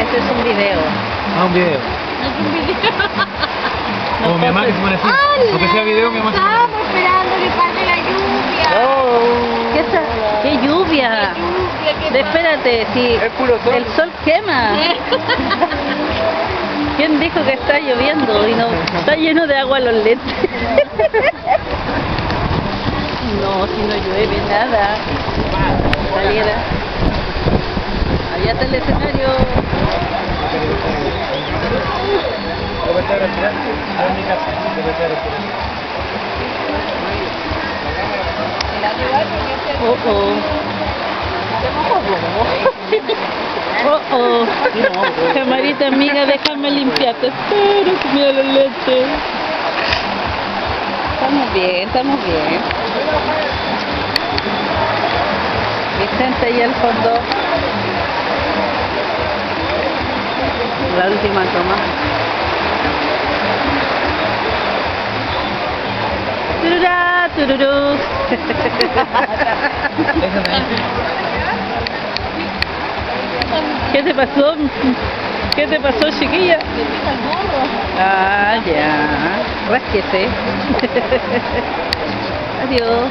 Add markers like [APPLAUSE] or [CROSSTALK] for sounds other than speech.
Este es un video. Ah, un video. Es un video. [LAUGHS] Como mi mamá que se pone así. Aunque sea video, mi mamá se pone. Estamos esperando que pase la lluvia. ¿Qué, está? ¡Qué lluvia! Lluvia, que De- Espérate, si Es puro sol. el sol quema. [LAUGHS] ¿Quién dijo que está lloviendo y no está lleno de agua los lentes? [LAUGHS] No, si no llueve nada. Saliera. Allá está el escenario. Lo voy a en mi casa. Lo voy a. Oh, oh. Oh, oh. Camarita amiga, déjame limpiarte. Pero que mira la leche. Estamos bien, estamos bien. Vicente ahí al fondo. La última toma. Tururá, tururú. [LAUGHS] ¿Qué te pasó? ¿Qué te pasó, chiquilla? Ah, ya. Rásquese. Adiós.